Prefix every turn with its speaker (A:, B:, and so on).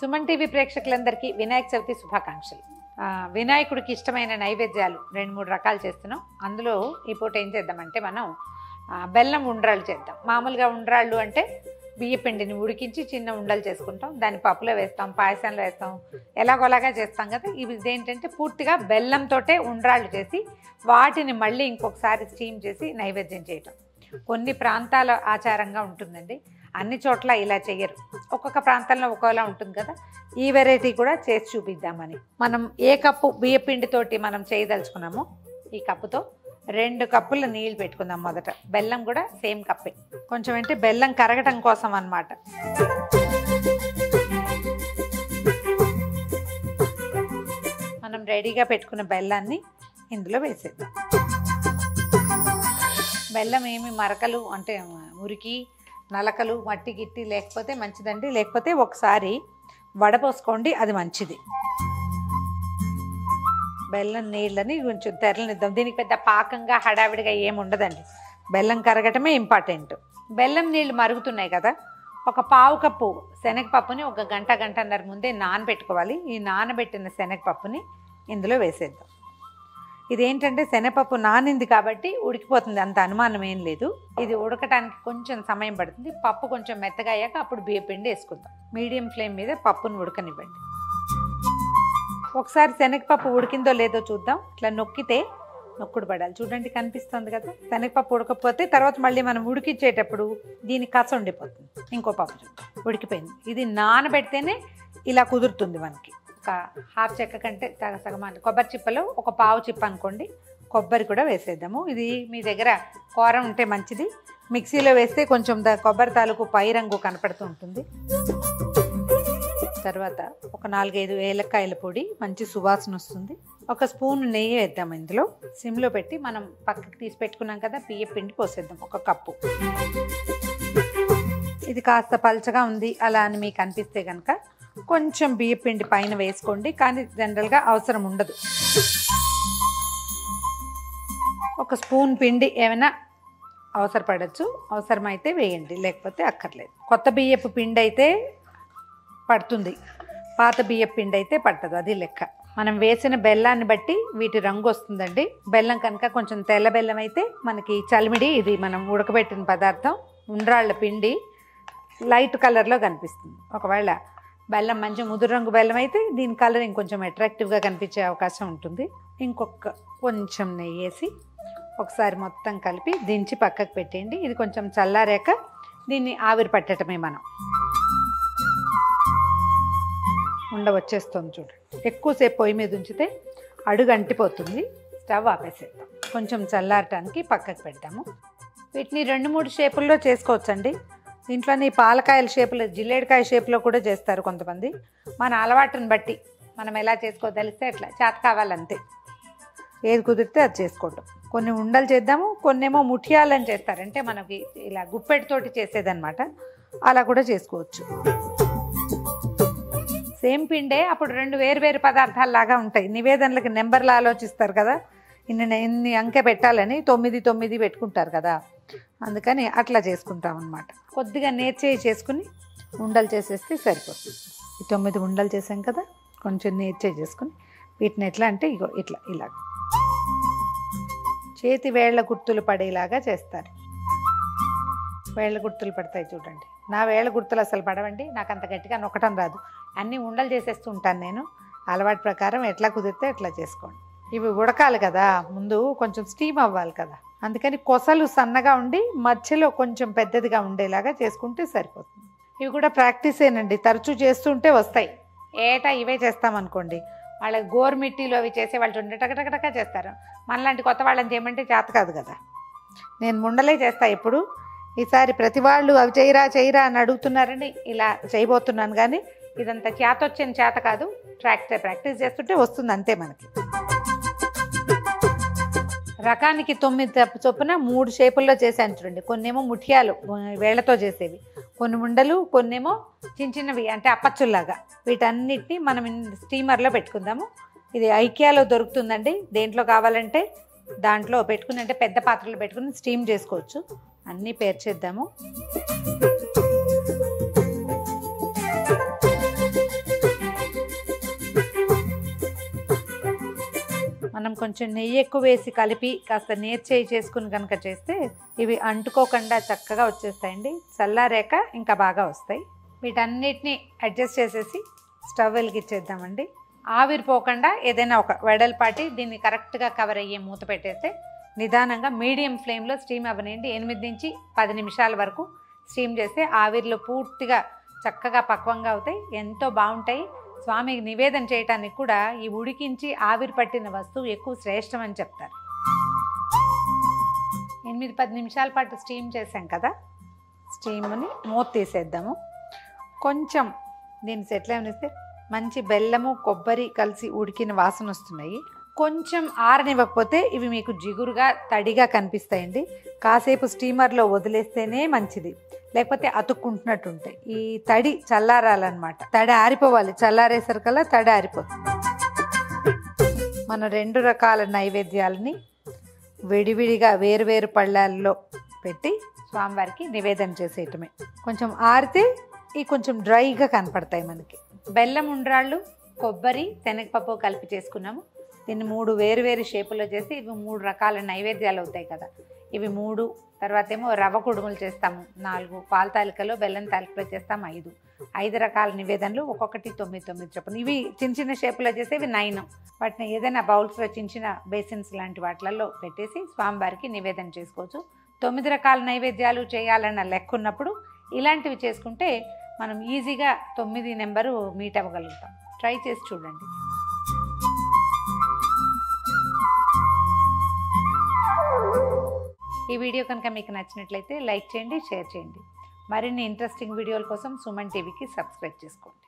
A: Suman TV ప్రేక్షకులందరికీ వినాయక చవితి శుభాకాంక్షలు. వినాయకుడికి ఇష్టమైన నైవేద్యాలు రెండు మూడు రకాలు చేస్తున్నాం. అందులో ఈ పూట ఏం చేద్దామంటే మనం బెల్లం ఉండ్రాళ్ళు చేద్దాం. మామూలుగా ఉండ్రాళ్ళు అంటే బియ్యపిండిని ఉడికించి చిన్న ఉండలు చేసుకుంటాం. దాన్ని పప్పులో వేస్తాం పాయసంలో వేస్తాం ఎలాగోలాగా చేస్తాం కదా. ఇవి ఏంటంటే పూర్తిగా బెల్లంతోటే ఉండ్రాళ్ళు చేసి వాటిని మళ్ళీ ఇంకొకసారి స్టీమ్ చేసి నైవేద్యం చేయటం. కొన్ని ప్రాంతాల ఆచారంగా ఉంటుందండి. అన్ని చోట్ల ఇలా చెయ్యరు. ఒక్కొక్క ప్రాంతంలో ఒక్కోలా ఉంటుంది కదా. ఈ వెరైటీ కూడా చేసి చూపిద్దామని. మనం ఏ కప్పు బియ్య పిండితోటి మనం చేయదలుచుకున్నామో ఈ కప్పుతో రెండు కప్పుల నీళ్ళు పెట్టుకుందాం మొదట. బెల్లం కూడా సేమ్ కప్పే. కొంచెం అంటే బెల్లం కరగటం కోసం అన్నమాట. మనం రెడీగా పెట్టుకున్న బెల్లాన్ని ఇందులో వేసేద్దాం. బెల్లం ఏమి మరకలు అంటే మురికి నలకలు మట్టి గిట్టి లేకపోతే మంచిదండి. లేకపోతే ఒకసారి వడపోసుకోండి అది మంచిది. బెల్లం నీళ్ళని కొంచెం తెరలనిద్దాం. దీనికి పెద్ద పాకంగా హడావిడిగా ఏమి ఉండదండి. బెల్లం కరగటమే ఇంపార్టెంట్. బెల్లం నీళ్ళు మరుగుతున్నాయి కదా ఒక పావు కప్పు శనగపప్పుని ఒక గంట గంటన్నర ముందే నానబెట్టుకోవాలి. ఈ నానబెట్టిన శనగపప్పుని ఇందులో వేసేద్దాం. ఇదేంటంటే శనగపప్పు నానింది కాబట్టి ఉడికిపోతుంది. అంత అనుమానం ఏం లేదు. ఇది ఉడకటానికి కొంచెం సమయం పడుతుంది. పప్పు కొంచెం మెత్తగా అయ్యాక అప్పుడు బియ్యపిండి వేసుకుందాం. మీడియం ఫ్లేమ్ మీద పప్పును ఉడకనివ్వండి. ఒకసారి శనగపప్పు ఉడికిందో లేదో చూద్దాం. ఇట్లా నొక్కితే నొక్కుడు పడాలి. చూడండి కనిపిస్తుంది కదా. శనగపప్పు ఉడకపోతే తర్వాత మళ్ళీ మనం ఉడికించేటప్పుడు దీని కస ఉండిపోతుంది. ఇంకో పప్పు ఉడికిపోయింది. ఇది నానబెడితేనే ఇలా కుదురుతుంది మనకి. ఒక హాఫ్ చెక్క కంటే సగం కొబ్బరి చిప్పలో ఒక పావు చిప్ప అనుకోండి. కొబ్బరి కూడా వేసేద్దాము. ఇది మీ దగ్గర కూర ఉంటే మంచిది. మిక్సీలో వేస్తే కొంచెం ద కొబ్బరి తాలూకు పై రంగు కనపడుతూ ఉంటుంది. తర్వాత ఒక నాలుగైదు ఏలక్కాయల పొడి మంచి సువాసన వస్తుంది. ఒక స్పూన్ నెయ్యి వేద్దాం ఇందులో. సిమ్లో పెట్టి మనం పక్కకి తీసి పెట్టుకున్నాం కదా బియ్య పిండి పోసేద్దాం ఒక కప్పు. ఇది కాస్త పలచగా ఉంది అలా అని మీకు అనిపిస్తే కనుక కొంచెం బియ్యపిండి పైన వేసుకోండి కానీ జనరల్గా అవసరం ఉండదు. ఒక స్పూన్ పిండి ఏమైనా అవసరపడచ్చు అవసరమైతే వేయండి లేకపోతే అక్కర్లేదు. కొత్త బియ్యపు పిండి అయితే పడుతుంది పాత బియ్యపు పిండి అయితే పట్టదు అది లెక్క. మనం వేసిన బెల్లాన్ని బట్టి వీటి రంగు వస్తుందండి. బెల్లం కనుక కొంచెం తెల్ల బెల్లం అయితే మనకి చలిమిడి ఇది మనం ఉడకబెట్టిన పదార్థం ఉండ్రాళ్ళ పిండి లైట్ కలర్లో కనిపిస్తుంది. ఒకవేళ బెల్లం మంచి ముదురు రంగు బెల్లం అయితే దీని కలర్ ఇంకొంచెం అట్రాక్టివ్గా కనిపించే అవకాశం ఉంటుంది. ఇంకొక కొంచెం నెయ్యి వేసి ఒకసారి మొత్తం కలిపి దించి పక్కకు పెట్టేయండి. ఇది కొంచెం చల్లారాక దీన్ని ఆవిరి పట్టడమే మనం. ఉండ వచ్చేస్తుంది చూడండి ఎక్కువసేపు పొయ్యి మీద ఉంచితే అడుగు అంటిపోతుంది. స్టవ్ ఆపేసేద్దాం. కొంచెం చల్లారటానికి పక్కకు పెడతాము. వీటిని రెండు మూడు షేపుల్లో చేసుకోవచ్చండి. దీంట్లోని పాలకాయల షేపులో జిల్లేడికాయ షేప్లో కూడా చేస్తారు కొంతమంది. మన అలవాటుని బట్టి మనం ఎలా చేసుకోదలిస్తే అట్లా. చేత కావాలంతే. ఏది కుదిరితే అది చేసుకోవటం. కొన్ని ఉండలు చేద్దాము కొన్ని ఏమో ముఠియాలని చేస్తారు. అంటే మనకి ఇలా గుప్పెటితోటి చేసేదనమాట అలా కూడా చేసుకోవచ్చు. సేమ్ పిండే అప్పుడు రెండు వేరు వేరు పదార్థాలు లాగా ఉంటాయి. నివేదనలకు నెంబర్లు ఆలోచిస్తారు కదా. ఇన్ని ఇన్ని అంకె పెట్టాలని తొమ్మిది తొమ్మిది పెట్టుకుంటారు కదా. అందుకని అట్లా చేసుకుంటాం అనమాట కొద్దిగా నేర్చేయి చేసుకుని ఉండలు చేసేస్తే సరిపోతుంది. ఈ తొమ్మిది ఉండలు చేసాం కదా కొంచెం నేర్చేయి చేసుకుని వీటిని ఎట్లా అంటే ఇగో ఇట్లా ఇలా చేతి వేళ్ళ గుర్తులు పడేలాగా చేస్తారు. వేళ్ళ గుర్తులు పడతాయి చూడండి. నా వేళ్ళ గుర్తులు అసలు పడవండి నాకు అంత గట్టిగా నొక్కటం రాదు. అన్నీ ఉండలు చేసేస్తూ ఉంటాను నేను. అలవాటు ప్రకారం ఎట్లా కుదిరితే ఎట్లా చేసుకోండి. ఇవి ఉడకాలి కదా ముందు కొంచెం స్టీమ్ అవ్వాలి కదా. అందుకని కొసలు సన్నగా ఉండి మధ్యలో కొంచెం పెద్దదిగా ఉండేలాగా చేసుకుంటే సరిపోతుంది. ఇవి కూడా ప్రాక్టీసేనండి తరచూ చేస్తుంటే వస్తాయి. ఏటా ఇవే చేస్తామనుకోండి వాళ్ళ గోరుమిట్టిలో అవి చేసే వాళ్ళు చూడండి టకటకటక చేస్తారు. మనలాంటి కొత్త వాళ్ళని చేయమంటే చేత కాదు కదా. నేను ముండలే చేస్తా ఎప్పుడు. ఈసారి ప్రతి వాళ్ళు అవి చేయరా చేయరా అని అడుగుతున్నారని ఇలా చేయబోతున్నాను కానీ ఇదంతా చేత వచ్చిన చేత కాదు. ప్రాక్టీస్ ప్రాక్టీస్ చేస్తుంటే వస్తుంది అంతే మనకి. రకానికి తొమ్మిది చొప్పున మూడు షేపుల్లో చేశాను చూడండి. కొన్నేమో ముఠియాలు వేళ్ళతో చేసేవి. కొన్ని ఉండలు కొన్నేమో చిన్న చిన్నవి అంటే అప్పచ్చుల్లాగా వీటన్నిటిని మనం స్టీమర్లో పెట్టుకుందాము. ఇది ఐకియాలో దొరుకుతుందండి. దేంట్లో కావాలంటే దాంట్లో పెట్టుకుని అంటే పెద్ద పాత్రలో పెట్టుకుని స్టీమ్ చేసుకోవచ్చు. అన్నీ పేర్చేద్దాము. మనం కొంచెం నెయ్యి ఎక్కువ వేసి కలిపి కాస్త నేర్చేయి చేసుకుని కనుక చేస్తే ఇవి అంటుకోకుండా చక్కగా వచ్చేస్తాయండి. చల్లారాక ఇంకా బాగా వస్తాయి. వీటన్నిటిని అడ్జస్ట్ చేసేసి స్టవ్ వెలిగించేద్దామండి. ఆవిరి పోకుండా ఏదైనా ఒక వెడల్పాటి దీన్ని కరెక్ట్గా కవర్ అయ్యే మూత పెట్టేస్తే నిదానంగా మీడియం ఫ్లేమ్లో స్టీమ్ అవ్వనండి ఎనిమిది నుంచి పది నిమిషాల వరకు స్టీమ్ చేస్తే ఆవిరిలో పూర్తిగా చక్కగా పక్వంగా అవుతాయి. ఎంతో బాగుంటాయి. స్వామికి నివేదన చేయటానికి కూడా ఈ ఉడికించి ఆవిరి పట్టిన వస్తువు ఎక్కువ శ్రేష్టం అని చెప్తారు. ఎనిమిది పది నిమిషాల పాటు స్టీమ్ చేసాం కదా? స్టీమ్ని మూత తీసేద్దాము. కొంచెం దీన్ని సెటిల్ ఏమనిస్తే మంచి బెల్లము కొబ్బరి కలిసి ఉడికిన వాసన వస్తున్నాయి. కొంచెం ఆరనివ్వకపోతే ఇవి మీకు జిగురుగా తడిగా కనిపిస్తాయండి. కాసేపు స్టీమర్లో వదిలేస్తేనే మంచిది. లేకపోతే అతుక్కుంటున్నట్టు ఉంటాయి ఈ తడి చల్లారాలన్నమాట. తడి ఆరిపోవాలి. చల్లారేసరికల్లా తడి ఆరిపోతుంది. మన రెండు రకాల నైవేద్యాలని విడివిడిగా వేరువేరు పళ్ళాల్లో పెట్టి స్వామివారికి నివేదన చేసేయటమే. కొంచెం ఆరితే ఈ కొంచెం డ్రైగా కనపడతాయి మనకి. బెల్లం ఉండ్రాళ్ళు కొబ్బరి శనగపప్పు కలిపి చేసుకున్నాము. దీన్ని మూడు వేరు వేరు షేపులో చేసి ఇవి మూడు రకాల నైవేద్యాలు అవుతాయి కదా. ఇవి మూడు తర్వాత ఏమో రవ్వ కుడుములు చేస్తాము నాలుగు. పాల తాలికలో బెల్లం తాలికలో చేస్తాము ఐదు. ఐదు రకాల నివేదనలు ఒక్కొక్కటి తొమ్మిది తొమ్మిది చొప్పున. ఇవి చిన్న చిన్న షేపులో చేసేవి నైన్. వాటిని ఏదైనా బౌల్స్లో చిన్న చిన్న బేసిన్స్ లాంటి వాటిలలో పెట్టేసి స్వామివారికి నివేదన చేసుకోవచ్చు. తొమ్మిది రకాల నైవేద్యాలు చేయాలన్న లెక్క ఉన్నప్పుడు ఇలాంటివి చేసుకుంటే మనం ఈజీగా తొమ్మిది నెంబరు మీట్ అవ్వగలుగుతాం. ట్రై చేసి చూడండి. ఈ వీడియో కనుక మీకు నచ్చినట్లయితే లైక్ చేయండి షేర్ చేయండి. మరిన్ని ఇంట్రెస్టింగ్ వీడియోల కోసం సుమన్ టీవీకి సబ్స్క్రైబ్ చేసుకోండి.